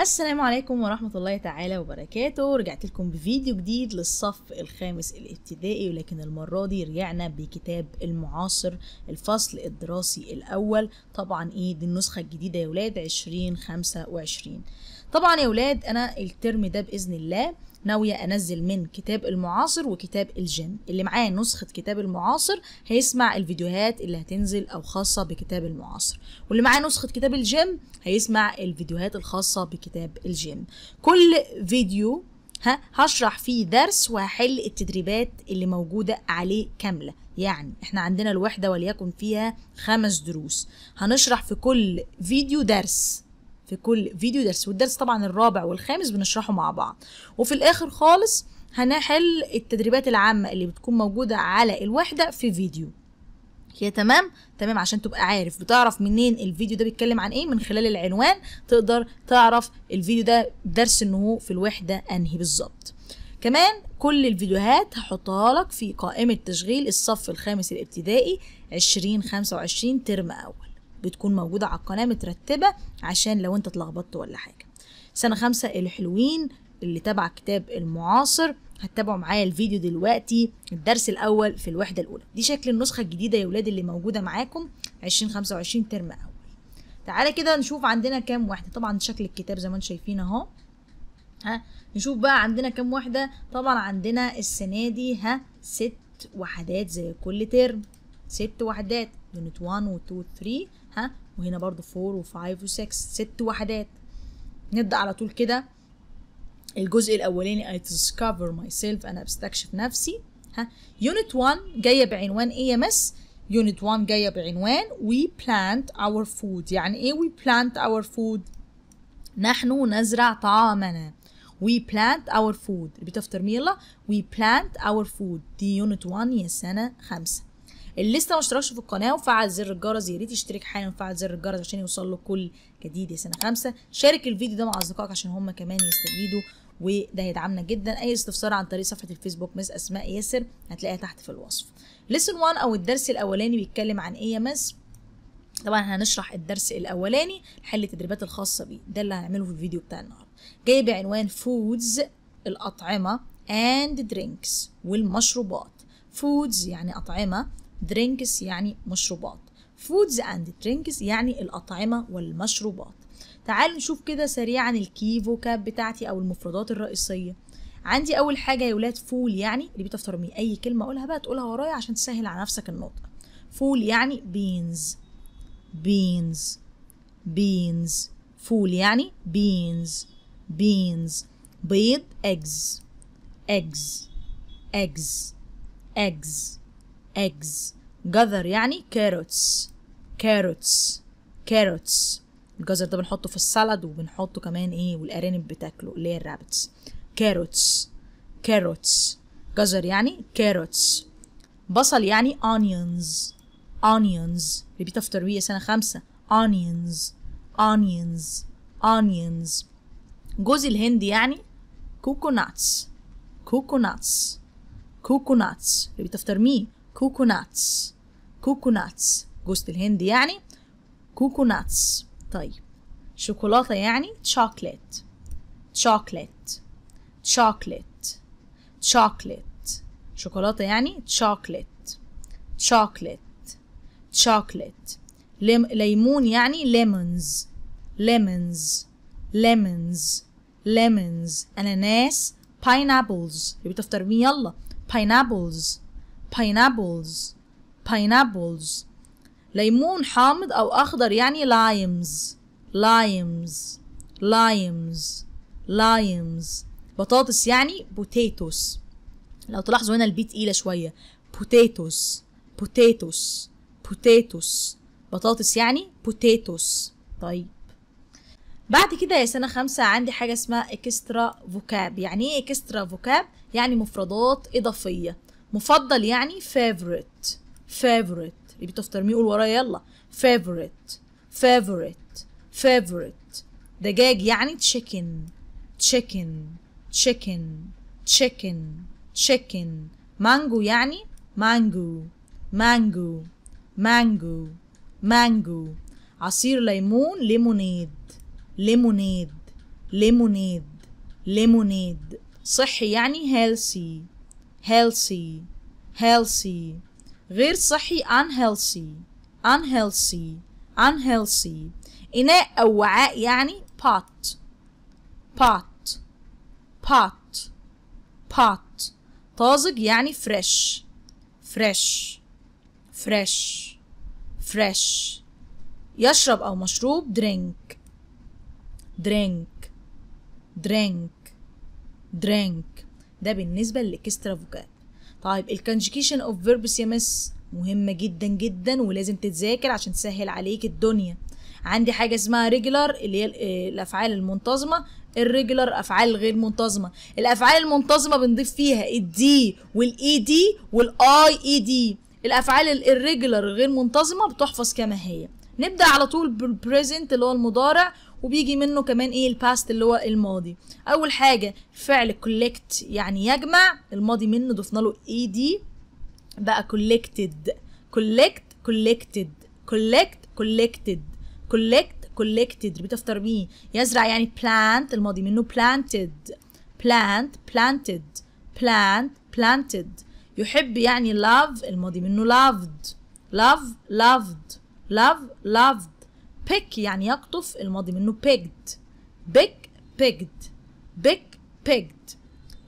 السلام عليكم ورحمة الله تعالى وبركاته. رجعت لكم بفيديو جديد للصف الخامس الابتدائي ولكن المرة دي رجعنا بكتاب المعاصر الفصل الدراسي الأول. طبعا إيه دي النسخة الجديدة يا ولاد عشرين خمسة وعشرين. طبعا يا ولاد أنا الترم ده بإذن الله ناوية أنزل من كتاب المعاصر وكتاب الجن. اللي معاه نسخة كتاب المعاصر هيسمع الفيديوهات اللي هتنزل أو خاصة بكتاب المعاصر. واللي معاه نسخة كتاب الجيم هيسمع الفيديوهات الخاصة بكتاب الجيم كل فيديو ها هشرح فيه درس وهحل التدريبات اللي موجودة عليه كاملة. يعني إحنا عندنا الوحدة وليكن فيها خمس دروس. هنشرح في كل فيديو درس. في كل فيديو درس. والدرس طبعا الرابع والخامس بنشرحه مع بعض. وفي الآخر خالص هنحل التدريبات العامة اللي بتكون موجودة على الوحدة في فيديو. هي تمام؟ تمام عشان تبقى عارف. بتعرف منين الفيديو ده بيتكلم عن إيه؟ من خلال العنوان تقدر تعرف الفيديو ده درس إنه في الوحدة أنهي بالظبط. كمان كل الفيديوهات هحطها لك في قائمة تشغيل الصف الخامس الابتدائي 2025 ترم أول. بتكون موجودة على القناة مترتبة عشان لو انت اتلخبطت ولا حاجة. سنة خمسة الحلوين اللي تبع كتاب المعاصر هتتابعوا معايا الفيديو دلوقتي الدرس الأول في الوحدة الأولى. دي شكل النسخة الجديدة يا ولاد اللي موجودة معاكم 2025 ترم أول. تعالى كده نشوف عندنا كام وحدة. طبعا شكل الكتاب زي ما أنتم شايفين أهو. ها نشوف بقى عندنا كام وحدة. طبعا عندنا السنة دي ها ست وحدات زي كل ترم. ست وحدات. unit 1 و 2 و 3 ها؟ وهنا برضو 4 و 5 و 6 ست وحدات. نبدأ على طول كده. الجزء الأولاني I discover myself أنا بستكشف نفسي. ها؟ unit 1 جاية بعنوان إيه يا miss unit 1 جاية بعنوان we plant our food. يعني إيه we plant our food نحن نزرع طعامنا. We plant our food. repeat after me we plant our food. دي unit 1 يا سنة خمسة. اللي لسه ما اشتركش في القناة وفعل زر الجرس. يا ريت يشترك حالا وفعل زر الجرس عشان يوصل له كل جديد يا سنة خمسة. شارك الفيديو ده مع أصدقائك عشان هم كمان يستفيدوا وده هيدعمنا جدا. أي استفسار عن طريق صفحة الفيسبوك miss أسماء ياسر هتلاقيها تحت في الوصف. lesson 1 أو الدرس الأولاني بيتكلم عن إيه يا miss طبعا هنشرح الدرس الأولاني نحل التدريبات الخاصة بيه. ده اللي هنعمله في الفيديو بتاع النهارده. جاي بعنوان foods الأطعمة and drinks والمشروبات. foods يعني أطعمة drinks يعني مشروبات. Foods and drinks يعني الأطعمة والمشروبات. تعالوا نشوف كده سريعا ال key vocab بتاعتي أو المفردات الرئيسية. عندي أول حاجة يا ولاد فول يعني repeat after me أي كلمة أقولها بقى تقولها ورايا عشان تسهل على نفسك النطق. فول يعني بينز بينز بينز فول يعني بينز بينز بيض eggs eggs eggs eggs. Eggs. جزر يعني carrots. carrots. carrots. الجزر ده بنحطه في ال salad وبنحطه كمان إيه والأرانب بتاكله اللي هي ال rabbits carrots carrots جزر يعني carrots بصل يعني onions. onions. repeat after me سنة خمسة. onions. onions. onions. جوز الهند يعني coconuts. coconuts. coconuts. repeat after me coconuts coconuts جوز الهند يعني coconuts طيب. شوكولاتة يعني chocolate chocolate chocolate chocolate شوكولاتة يعني chocolate chocolate chocolate ليمون يعني lemons lemons lemons lemons اناناس pineapples repeat after me يلا. pineapples pineapples. Pineapples. ليمون حامض أو أخضر يعني limes. Limes. Limes. Limes. بطاطس يعني potatoes. لو تلاحظوا هنا ال p تقيلة شوية. potatoes. Potatoes. Potatoes. بطاطس يعني potatoes. طيب. بعد كده يا سنة خمسة عندي حاجة اسمها extra vocab يعني إيه extra vocab يعني مفردات إضافية. مفضل يعني favorite. Favorite. repeat after me قول ورايا يلا. Favorite. Favorite. Favorite. دجاج يعني chicken. Chicken. Chicken. Chicken. Chicken. مانجو يعني mango mango mango mango عصير ليمون lemonade lemonade lemonade lemonade صحي يعني healthy. Healthy healthy غير صحي unhealthy unhealthy unhealthy إناء أو وعاء يعني pot pot pot pot طازج يعني fresh fresh fresh fresh يشرب أو مشروب drink drink drink drink ده بالنسبة لل extra vocab طيب ال conjugation of verbs يا miss مهمة جدا جدا ولازم تتذاكر عشان تسهل عليك الدنيا. عندي حاجة اسمها regular اللي هي الأفعال المنتظمة ال irregular أفعال الغير منتظمة. الأفعال المنتظمة بنضيف فيها ال d وال ed وال ied الأفعال ال irregular الغير منتظمة بتحفظ كما هي. نبدأ على طول بال present اللي هو المضارع وبيجي منه كمان إيه ال past اللي هو الماضي. أول حاجة فعل collect يعني يجمع الماضي منه ضفنا له ed بقى collected collect collected collect collected collect collected repeat after me يزرع يعني plant الماضي منه planted plant planted plant planted. يحب يعني love الماضي منه loved. Love loved love loved. Pick يعني يقطف الماضي منه. picked. pick picked. pick picked.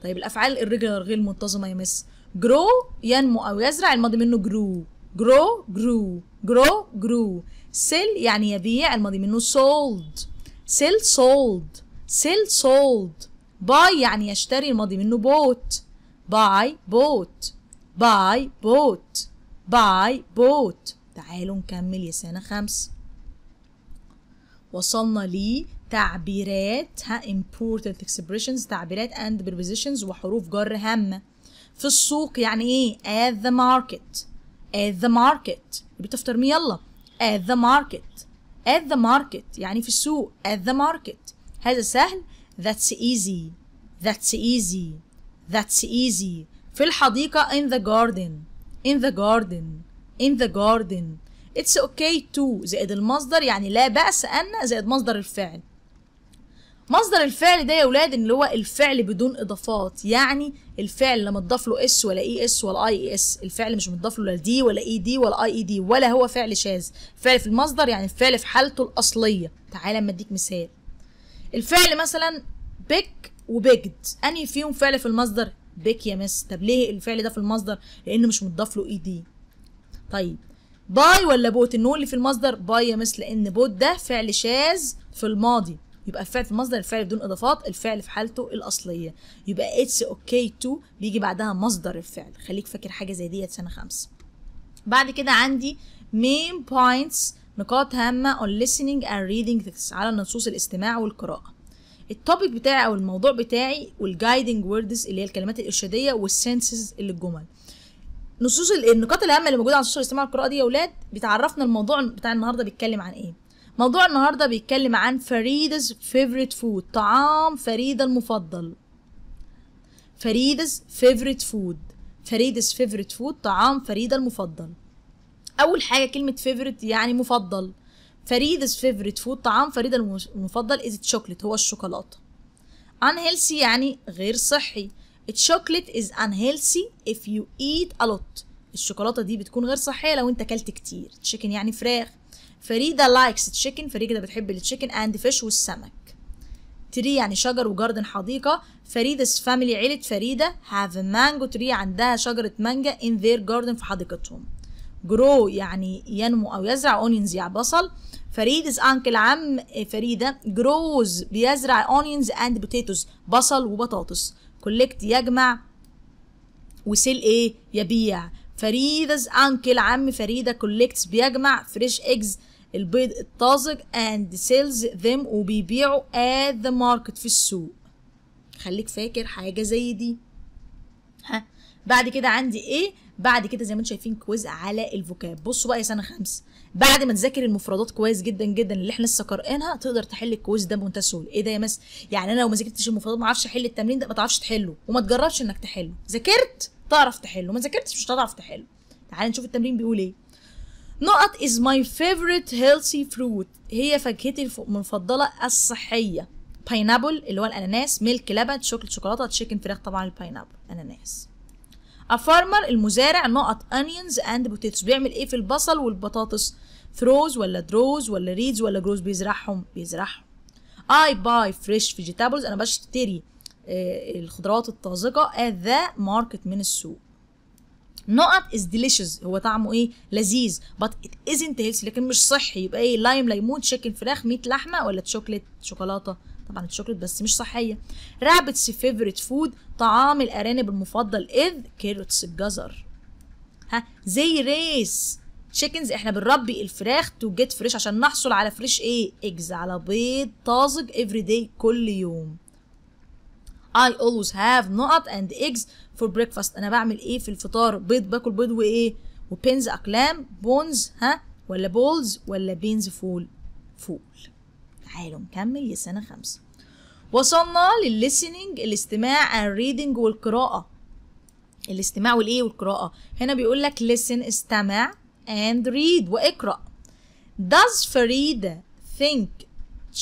طيب الأفعال ال irregular غير منتظمة يا miss grow ينمو أو يزرع الماضي منه grew. grow grew. grow grew. sell يعني يبيع الماضي منه sold. sell sold. sell sold. buy يعني يشتري الماضي منه bought. buy bought. buy bought. buy bought. تعالوا نكمل يا سنة خمسة وصلنا لتعبيرات ها important expressions تعبيرات and prepositions وحروف جر هامة في السوق يعني إيه at the market at the market بتفطر مي يلا at the market at the market يعني في السوق at the market هذا سهل that's easy that's easy that's easy في الحديقة in the garden in the garden in the garden it's okay to. زائد المصدر يعني لا بأس أن زائد مصدر الفعل. مصدر الفعل ده يا ولاد اللي هو الفعل بدون إضافات. يعني الفعل لا متضاف له s ولا es ولا ies. الفعل مش متضاف له لا d ولا ed ولا ied ولا هو فعل شاذ. فعل في المصدر يعني الفعل في حالته الأصلية. تعالى أما أديك مثال. الفعل مثلا pick و picked أنهي فيهم فعل في المصدر؟ pick يا miss. طب ليه الفعل ده في المصدر؟ لأنه مش متضاف له ed. طيب. buy ولا bought النون اللي في المصدر buy يا miss لأن bought ده فعل شاذ في الماضي. يبقى الفعل في المصدر الفعل بدون اضافات الفعل في حالته الاصلية. يبقى it's okay to بيجي بعدها مصدر الفعل. خليك فاكر حاجة زي ديت سنة خمسة. بعد كده عندي main points نقاط هامة on listening and reading على نصوص الاستماع والقراءة. ال topic بتاعي أو الموضوع بتاعي وال guiding words اللي هي الكلمات الإرشادية وال sentences اللي الجمل. نصوص النقاط الهامه اللي موجودة على نصوص الاستماع والقراءة دي يا أولاد بتعرفنا الموضوع بتاع النهارده بيتكلم عن إيه. موضوع النهارده بيتكلم عن Farida's favorite food طعام فريدة المفضل. Farida's favorite food Farida's favorite food طعام فريدة المفضل. أول حاجة كلمة favorite يعني مفضل. Farida's favorite food طعام فريدة المفضل is chocolate هو الشوكولاتة. unhealthy يعني غير صحي. ال chocolate is unhealthy if you eat a lot. الشوكولاتة دي بتكون غير صحية لو انت أكلت كتير. chicken يعني فراخ. فريدة likes chicken فريدة بتحب ال chicken and fish والسمك. tree يعني شجر و garden حديقة. فريدة family فريدة. Have a mango tree. عندها شجرة مانجا in their garden في حديقتهم. Grow يعني ينمو أو يزرع onions يعني بصل. فريدة uncle عم فريدة. Grows بيزرع onions and potatoes. بصل وبطاطس. Collect يجمع و sell إيه؟ يبيع. فريدة uncle عم فريدة collects بيجمع fresh eggs البيض الطازج and sells them وبيبيعوا at the market في السوق. خليك فاكر حاجة زي دي. ها؟ بعد كده عندي إيه؟ بعد كده زي ما أنتم شايفين quiz على ال vocab. بصوا بقى يا سنة خمسة. بعد ما تذاكر المفردات كويس جدا جدا اللي إحنا لسه قارئينها تقدر تحل ال quiz ده بمنتهى السهولة. إيه ده يا miss؟ يعني أنا لو ما ذاكرتش المفردات ما أعرفش أحل التمرين ده ما تعرفش تحله. وما تجربش إنك تحله. ذاكرت؟ تعرف تحله. ما ذاكرتش مش هتعرف تحله. تعال نشوف التمرين بيقول إيه. نقط is my favorite healthy fruit. هي فاكهتي المفضلة الصحية. pineapple اللي هو الأناناس milk لبن شوكولاته شوكولاتة chicken فراخ طبعا ال pineapple أناناس. Farmer المزارع نقط onions and potatoes. بيعمل إيه في البصل والبطاطس؟ Throws ولا draws ولا reads ولا grows بيزرعهم بيزرعهم. I buy fresh vegetables. أنا بشتري آه، الخضروات الطازجة at the market من السوق. نقط is delicious. هو طعمه إيه؟ لذيذ. But it isn't healthy لكن مش صحي. يبقى إيه؟ lime ليمون chicken فراخ meat لحمة ولا تشوكلت شوكولاتة. طبعا الشوكليت بس مش صحية. rabbit's favorite food طعام الأرانب المفضل is carrots الجزر. ها they raise chickens. إحنا بنربي الفراخ to get fresh عشان نحصل على fresh إيه؟ eggs على بيض طازج every day كل يوم. I always have نقط and eggs for breakfast. أنا بعمل إيه في الفطار؟ بيض باكل بيض وإيه؟ و pens أقلام bones ها ولا balls ولا beans فول. فول. تعالوا نكمل يا سنة خمسة وصلنا لل listening الاستماع reading والقراءة الاستماع والإيه والقراءة هنا بيقول لك listen استمع and read وإقرأ Does فريدة think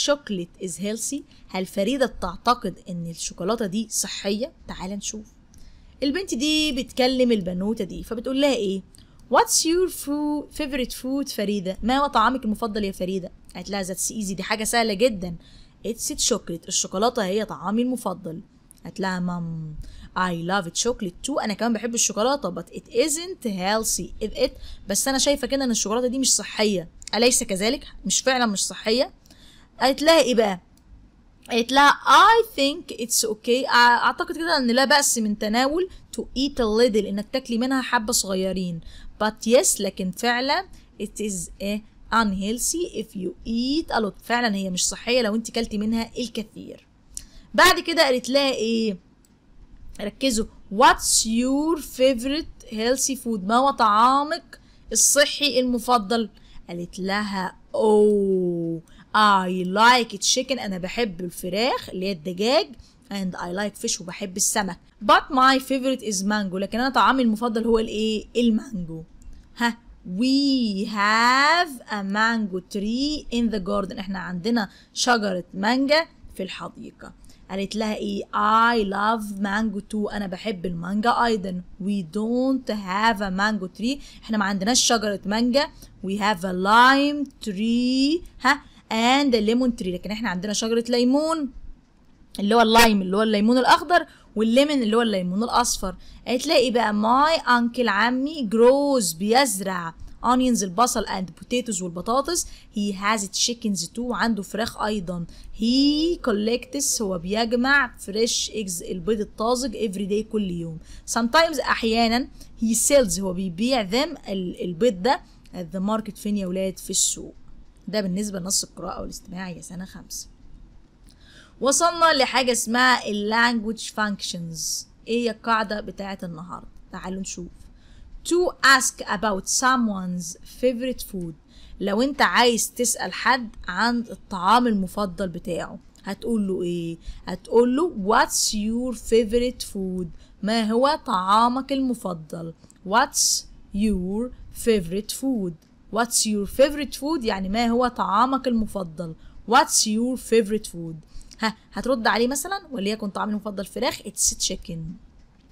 chocolate is healthy؟ هل فريدة تعتقد إن الشوكولاتة دي صحية؟ تعال نشوف البنت دي بتكلم البنوتة دي فبتقول لها إيه What's your food, favorite food فريدة؟ ما هو طعامك المفضل يا فريدة؟ قالت لها that's easy دي حاجة سهلة جدا. It's chocolate الشوكولاتة هي طعامي المفضل. قالت لها مام I love chocolate too. أنا كمان بحب it isn't healthy. If it بس أنا شايفة كده إن الشوكولاتة دي مش صحية. أليس كذلك؟ مش فعلا مش صحية؟ قالت لها إيه بقى؟ قالت لها I think it's okay. أعتقد كده إن لا بأس من تناول to eat a little إنك تاكلي منها حبة صغيرين. But yes لكن فعلا it is a unhealthy if you eat a lot. فعلا هي مش صحية لو انت كلتي منها الكثير. بعد كده قالت لها إيه؟ ركزوا. What's your favorite healthy food? ما هو طعامك الصحي المفضل؟ قالت لها oh I like chicken. أنا بحب الفراخ اللي هي الدجاج and I like fish وبحب السمك. But my favorite is mango. لكن أنا طعامي المفضل هو الإيه؟ المانجو. ها؟ We have a mango tree in the garden. إحنا عندنا شجرة مانجا في الحديقة. قالت لها إيه؟ I love mango too. أنا بحب المانجا أيضا. We don't have a mango tree. إحنا ما عندناش شجرة مانجا. We have a lime tree. ها؟ And a lemon tree. لكن إحنا عندنا شجرة ليمون. اللي هو ال lime اللي هو الليمون الأخضر. والليمون اللي هو الليمون الأصفر. هتلاقي بقى my uncle عمي grows بيزرع onions البصل and potatoes والبطاطس. He has chickens too عنده فراخ أيضا. He collects هو بيجمع fresh eggs البيض الطازج every day كل يوم. Sometimes أحيانا he sells هو بيبيع them البيض ده the market فين يا ولاد؟ في السوق. ده بالنسبة لنص القراءة والاستماع يا سنة خمسة. وصلنا لحاجة اسمها اللانجوج functions. إيه هي القاعدة بتاعة النهاردة؟ تعالوا نشوف. To ask about someone's favorite food. لو أنت عايز تسأل حد عن الطعام المفضل بتاعه هتقول له إيه؟ هتقول له what's your favorite food? ما هو طعامك المفضل؟ What's your favorite food? What's your favorite food? يعني ما هو طعامك المفضل؟ What's your favorite food? هترد عليه مثلا وليكن طعامي المفضل فراخ اتس تشيكن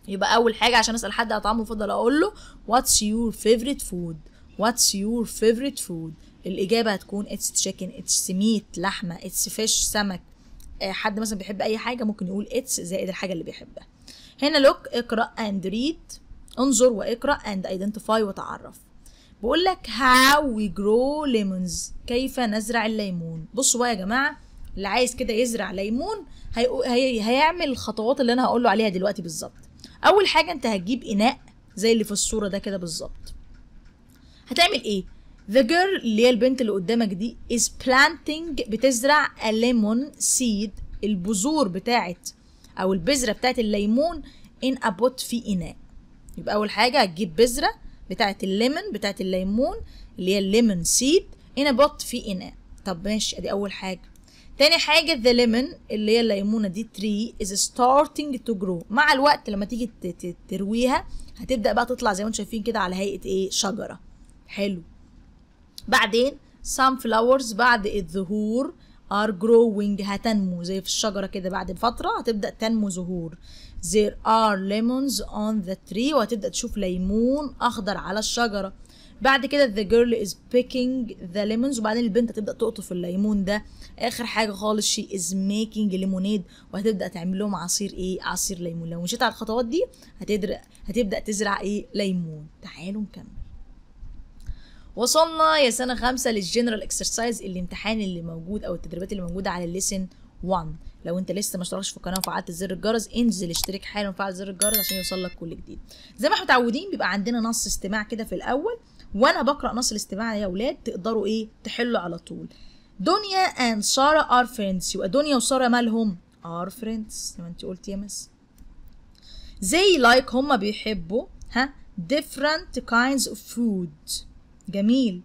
يبقى أول حاجة عشان أسأل حد طعامه المفضل أقول له what's your favorite food what's your favorite food الإجابة هتكون it's chicken it's meat لحمة it's fish سمك. آه حد مثلا بيحب أي حاجة ممكن يقول it's زائد الحاجة اللي بيحبها. هنا look اقرأ and read انظر واقرأ and identify وتعرف. بقول لك how we grow lemons كيف نزرع الليمون. بصوا بقى يا جماعة اللي عايز كده يزرع ليمون هي... هي... هيعمل الخطوات اللي أنا هقول له عليها دلوقتي بالظبط. أول حاجة أنت هتجيب إناء زي اللي في الصورة ده كده بالظبط. هتعمل إيه؟ The girl اللي هي البنت اللي قدامك دي is planting بتزرع a lemon seed البذور بتاعت أو البذرة بتاعت الليمون in a pot في إناء. يبقى أول حاجة هتجيب بذرة بتاعت الليمون بتاعت الليمون اللي هي الليمون سيد in a pot في إناء. طب ماشي أدي أول حاجة. تاني حاجة the lemon اللي هي الليمونة دي tree is starting to grow. مع الوقت لما تيجي ترويها هتبدأ بقى تطلع زي ما أنتم شايفين كده على هيئة إيه؟ شجرة. حلو. بعدين some flowers بعد الظهور are growing. هتنمو زي في الشجرة كده بعد فترة هتبدأ تنمو زهور there are lemons on the tree وهتبدأ تشوف ليمون أخضر على الشجرة. بعد كده the girl is picking the lemons وبعدين البنت هتبدأ تقطف الليمون ده. آخر حاجة خالص she is making lemonade. وهتبدأ تعمل لهم عصير إيه؟ عصير ليمون. لو مشيت على الخطوات دي هتدر... هتبدأ تزرع إيه؟ ليمون. تعالوا نكمل. وصلنا يا سنة خمسة لل general exercise الامتحان اللي موجود أو التدريبات اللي موجودة على ال lesson 1 لو أنت لسه ما اشتركتش في القناة وفعلت زر الجرس انزل اشترك حالا وفعل زر الجرس عشان يوصل لك كل جديد. زي ما إحنا متعودين بيبقى عندنا نص استماع كده في الأول. وأنا بقرأ نص الاستماع يا أولاد تقدروا إيه؟ تحلوا على طول. دنيا and سارة are friends يبقى دنيا وسارة مالهم؟ are friends زي ما انت قلت يا miss. they like هما بيحبوا ها؟ Different kinds of food. جميل.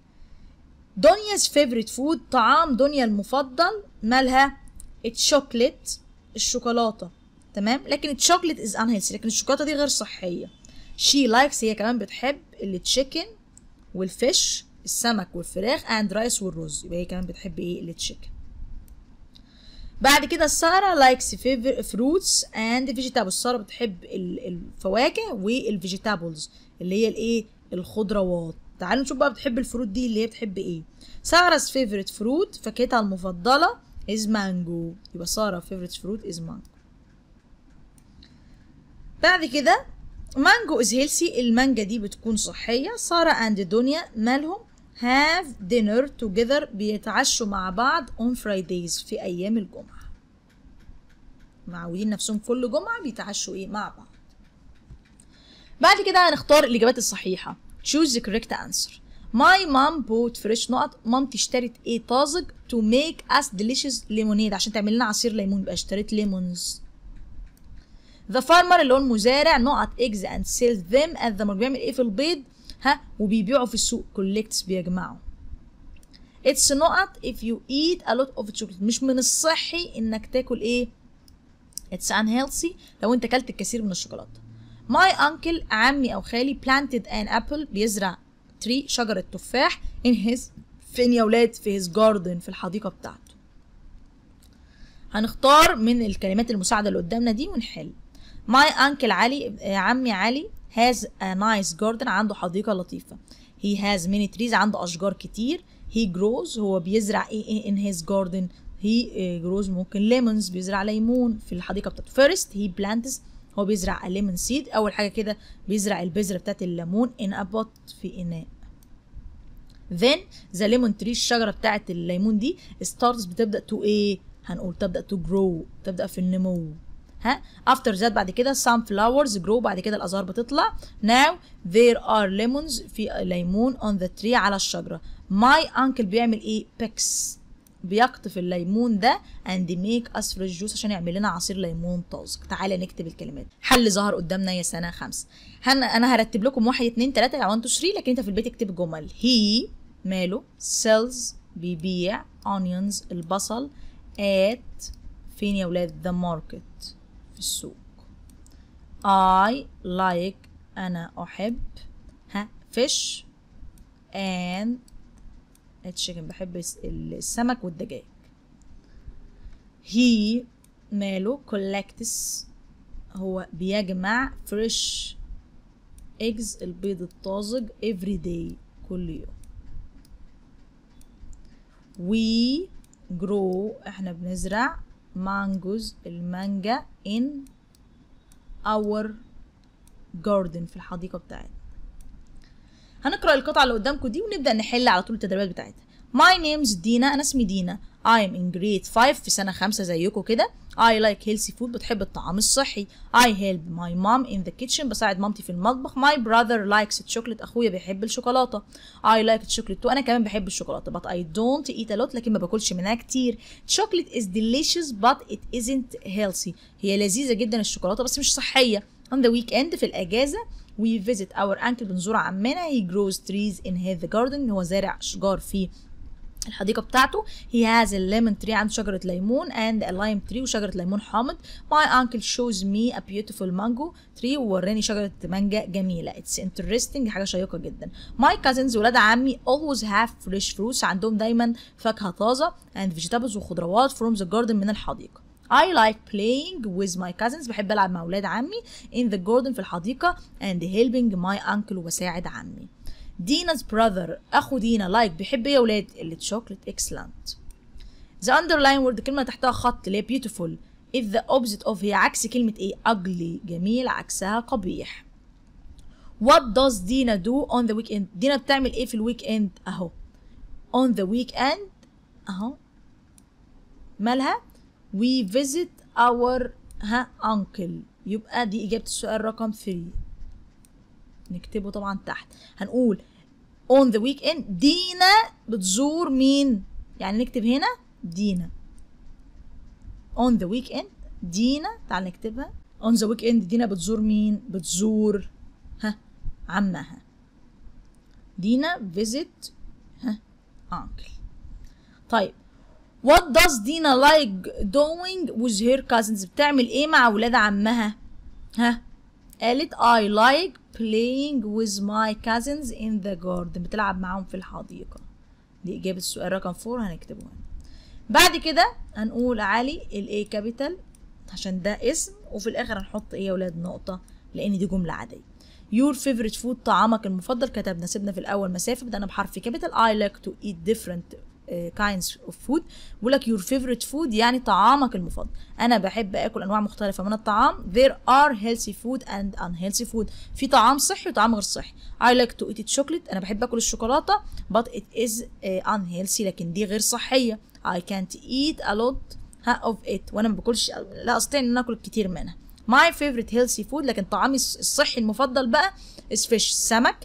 دنيا's favorite food طعام دنيا المفضل مالها؟ الشوكليت الشوكولاتة. تمام؟ لكن ال chocolate is unhealthy لكن الشوكولاتة دي غير صحية. she likes هي كمان بتحب ال chicken وال fish السمك والفراخ and rice والرز. يبقى هي كمان بتحب إيه؟ ال chicken بعد كده سارة likes fruits and vegetables سارة بتحب الفواكه وال vegetables اللي هي الإيه؟ الخضروات. تعالوا نشوف بقى بتحب ال fruit دي اللي هي بتحب إيه. سارة favorite fruit فاكهتها المفضلة is mango. يبقى سارة favorite fruit is mango. بعد كده مانجو is healthy المانجا دي بتكون صحية. سارة and دنيا مالهم؟ Have dinner together بيتعشوا مع بعض on Fridays في أيام الجمعة. معودين نفسهم كل جمعة بيتعشوا إيه؟ مع بعض. بعد كده هنختار الإجابات الصحيحة. Choose the correct answer. My mom bought fresh نقط مامتي اشترت إيه؟ طازج to make us delicious lemonade. عشان تعمل لنا عصير ليمون يبقى اشتريت ليمونز The farmer اللي هو المزارع نقط eggs and sells them at the market. بيعمل إيه في البيض؟ ها؟ وبيبيعوا في السوق. Collects بيجمعوا. It's نقط if you eat a lot of chocolate. مش من الصحي إنك تاكل إيه؟ It's unhealthy. لو أنت أكلت الكثير من الشوكولاتة. My uncle عمي أو خالي planted an apple. بيزرع تري شجرة تفاح in his فين يا ولاد في his garden في الحديقة بتاعته. هنختار من الكلمات المساعدة اللي قدامنا دي ونحل. My uncle علي عمي علي has a nice garden عنده حديقة لطيفة. He has many trees عنده أشجار كتير. He grows هو بيزرع إيه in his garden. He grows ممكن lemons بيزرع ليمون في الحديقة بتاعته. First he plants هو بيزرع الليمون سيد أول حاجة كده بيزرع البذرة بتاعت الليمون in a pot في إناء. Then the lemon tree الشجرة بتاعت الليمون دي starts بتبدأ to إيه هنقول تبدأ to grow تبدأ في النمو. ها؟ After that بعد كده some flowers grow بعد كده الأزهار بتطلع. Now there are lemons في ليمون on the tree على الشجرة. My uncle بيعمل إيه؟ Picks. بيقطف الليمون ده and make us fresh juice عشان يعمل لنا عصير ليمون طازج. تعالى نكتب الكلمات. حل ظهر قدامنا يا سنة خمسة. هن أنا هرتب لكم واحد اتنين تلاتة. 1 2 3 لكن أنت في البيت اكتب جمل. هي ماله؟ sells بيبيع. Onions البصل. At فين يا ولاد؟ The market. في السوق. I like أنا أحب. ها fish and التشيكن بحب السمك والدجاج. He ماله collects هو بيجمع fresh eggs البيض الطازج every day كل يوم. We grow إحنا بنزرع مانجوز المانجا in our garden في الحديقة بتاعتنا. هنقرأ القطعة اللي قدامكم دي ونبدأ نحل على طول التدريبات بتاعتها My name is دينا أنا اسمي دينا I am in grade 5 في سنة خمسة زيكم كده. I like healthy food بتحب الطعام الصحي I help my mom in the kitchen بساعد مامتي في المطبخ My brother likes chocolate أخويا بيحب الشوكولاتة I like chocolate too أنا كمان بحب الشوكولاتة but I don't eat a lot لكن ما باكلش منها كتير Chocolate is delicious but it isn't healthy هي لذيذة جدا الشوكولاتة بس مش صحية On the weekend في الأجازة we visit our uncle بنزور عمنا he grows trees in his garden هو زارع أشجار في الحديقة بتاعته he has a lemon tree عنده شجرة ليمون and a lime tree وشجرة ليمون حامض my uncle shows me a beautiful mango tree ووراني شجرة مانجا جميلة it's interesting حاجة شيقة جدا my cousins ولاد عمي always have fresh fruits عندهم دايما فاكهة طازة and vegetables وخضروات from the garden من الحديقة I like playing with my cousins بحب ألعب مع ولاد عمي in the garden في الحديقة and helping my uncle وبساعد عمي دينا's brother أخو دينا like like بيحب إيه يا ولاد؟ ال chocolate excellent. The underline word كلمة تحتها خط اللي هي beautiful. Is the opposite of هي عكس كلمة إيه؟ ugly جميل عكسها قبيح. What does دينا do on the weekend دينا بتعمل إيه في ال weekend أهو. On the weekend أهو. مالها؟ We visit our ها uncle. يبقى دي إجابة السؤال رقم 3 نكتبه طبعا تحت. هنقول on the weekend دينا بتزور مين؟ يعني نكتب هنا دينا. on the weekend دينا تعال نكتبها. on the weekend دينا بتزور مين؟ بتزور ها عمها. دينا visit ها uncle. طيب what does دينا like doing with her cousins بتعمل إيه مع ولاد عمها؟ ها قالت I like playing with my cousins in the garden. بتلعب معاهم في الحديقة. دي إجابة السؤال. رقم 4 هنكتبه هنا. بعد كده هنقول علي ال I capital عشان ده اسم وفي الآخر هنحط إيه يا ولاد نقطة لأن دي جملة عادية. Your favorite food طعامك المفضل كتبنا سيبنا في الأول مسافة بدأنا بحرف كابيتال I like to eat different kinds of food. بيقول لك your favorite food يعني طعامك المفضل. أنا بحب آكل أنواع مختلفة من الطعام. There are healthy food and unhealthy food. في طعام صحي وطعام غير صحي. I like to eat chocolate. أنا بحب آكل الشوكولاتة but it is uh, unhealthy لكن دي غير صحية. I can't eat a lot of it. وأنا ما باكلش لا أستطيع إن آكل كتير منها. My favorite healthy food لكن طعامي الصحي المفضل بقى is fish سمك.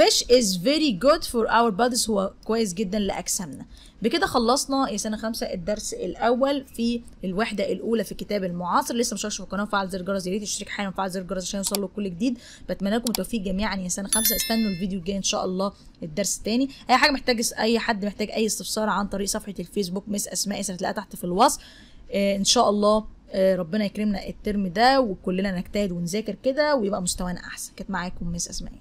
Fish is very good for our bodies هو كويس جدا لأجسامنا. بكده خلصنا يا سنة خمسة الدرس الأول في الوحدة الأولى في كتاب المعاصر. لسه مشاركش في القناة وفعل زر الجرس يا ريت تشترك حالا وفعل زر الجرس عشان يوصل كل جديد. بتمنى لكم التوفيق جميعا يا سنة خمسة. استنوا الفيديو الجاي إن شاء الله الدرس التاني أي حاجة محتاج أي حد محتاج أي استفسار عن طريق صفحة الفيسبوك مس أسماء هتلاقيها تحت في الوصف. آه إن شاء الله آه ربنا يكرمنا الترم ده وكلنا نجتهد ونذاكر كده ويبقى مستوانا أحسن. كانت معاكم مس أسماء